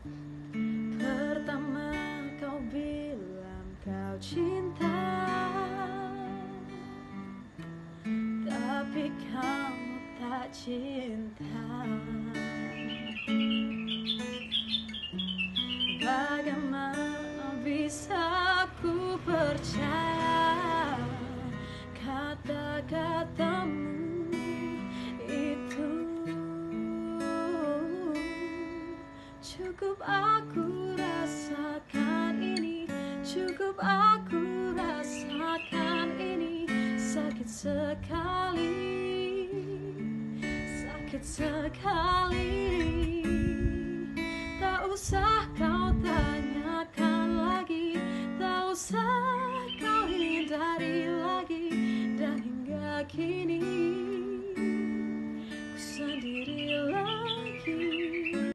Pertama kau bilang kau cinta. Tapi kamu tak cinta. Bagaimana Cukup aku rasakan ini. Cukup aku rasakan ini. Sakit sekali. Sakit sekali. Tak usah kau tanyakan lagi. Tak usah kau hindari lagi. Dan hingga kini